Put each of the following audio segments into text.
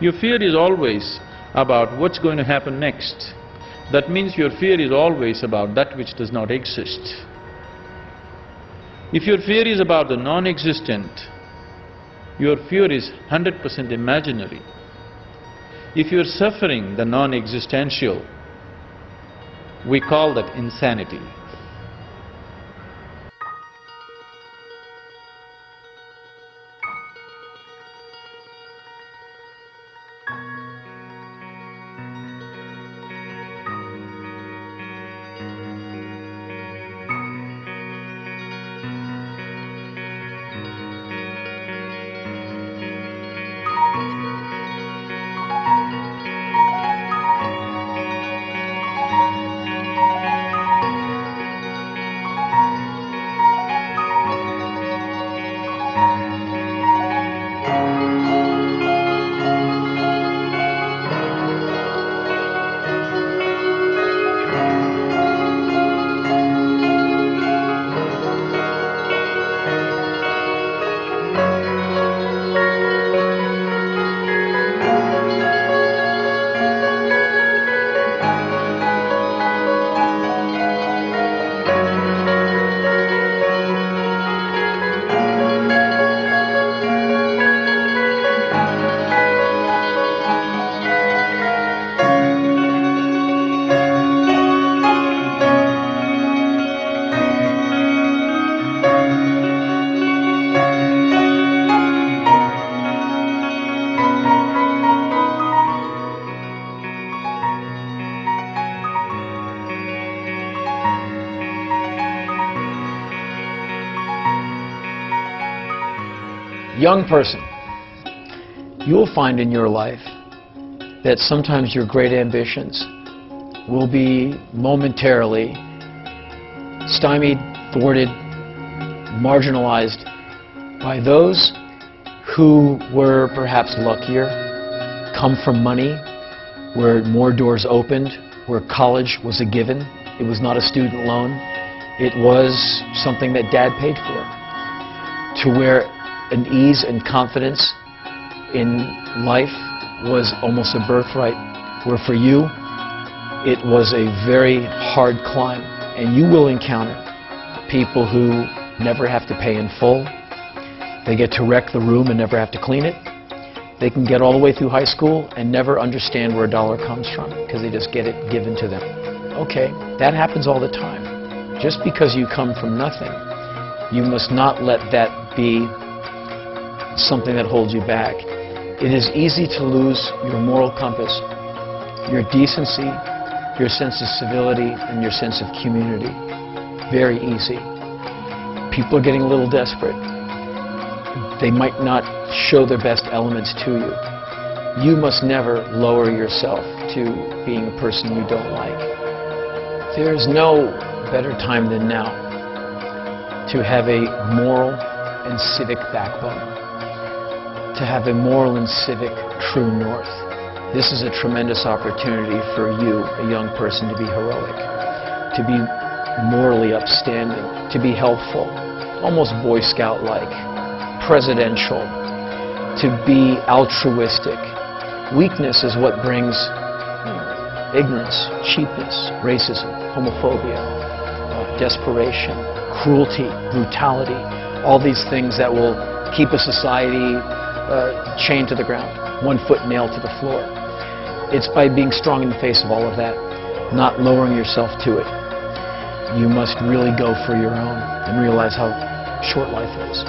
Your fear is always about what's going to happen next. That means your fear is always about that which does not exist. If your fear is about the non-existent, your fear is hundred percent imaginary. If you're suffering the non-existential, we call that insanity. Young person, you'll find in your life that sometimes your great ambitions will be momentarily stymied, thwarted, marginalized by those who were perhaps luckier, come from money, where more doors opened, where college was a given. It was not a student loan. It was something that dad paid for. To where an ease and confidence in life was almost a birthright, where for you it was a very hard climb. And you will encounter people who never have to pay in full. They get to wreck the room and never have to clean it. They can get all the way through high school and never understand where a dollar comes from because they just get it given to them. Okay, that happens all the time. Just because you come from nothing, you must not let that be something that holds you back. It is easy to lose your moral compass, your decency, your sense of civility, and your sense of community. Very easy. People are getting a little desperate. They might not show their best elements to you. You must never lower yourself to being a person you don't like. There's no better time than now to have a moral and civic backbone to have a moral and civic true north. This is a tremendous opportunity for you, a young person, to be heroic, to be morally upstanding, to be helpful, almost Boy Scout-like, presidential, to be altruistic. Weakness is what brings ignorance, cheapness, racism, homophobia, uh, desperation, cruelty, brutality, all these things that will keep a society uh, chained to the ground, one foot nailed to the floor. It's by being strong in the face of all of that, not lowering yourself to it. You must really go for your own and realize how short life is.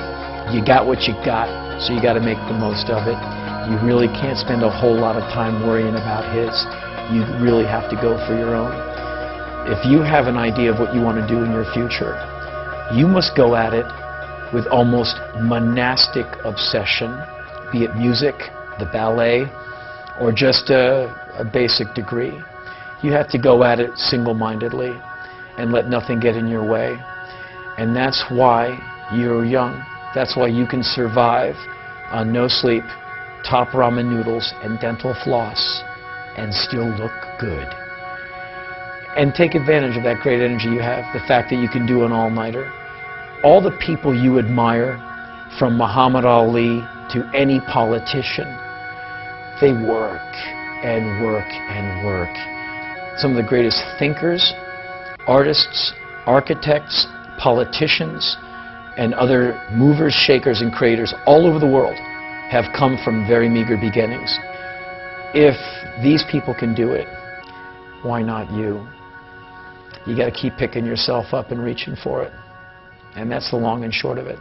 You got what you got, so you got to make the most of it. You really can't spend a whole lot of time worrying about his. You really have to go for your own. If you have an idea of what you want to do in your future, you must go at it with almost monastic obsession be it music, the ballet, or just a, a basic degree. You have to go at it single-mindedly and let nothing get in your way. And that's why you're young. That's why you can survive on no sleep, top ramen noodles, and dental floss and still look good. And take advantage of that great energy you have, the fact that you can do an all-nighter. All the people you admire, from Muhammad Ali to any politician. they work and work and work. Some of the greatest thinkers, artists, architects, politicians, and other movers, shakers, and creators all over the world have come from very meager beginnings. If these people can do it, why not you? You got to keep picking yourself up and reaching for it. And that's the long and short of it.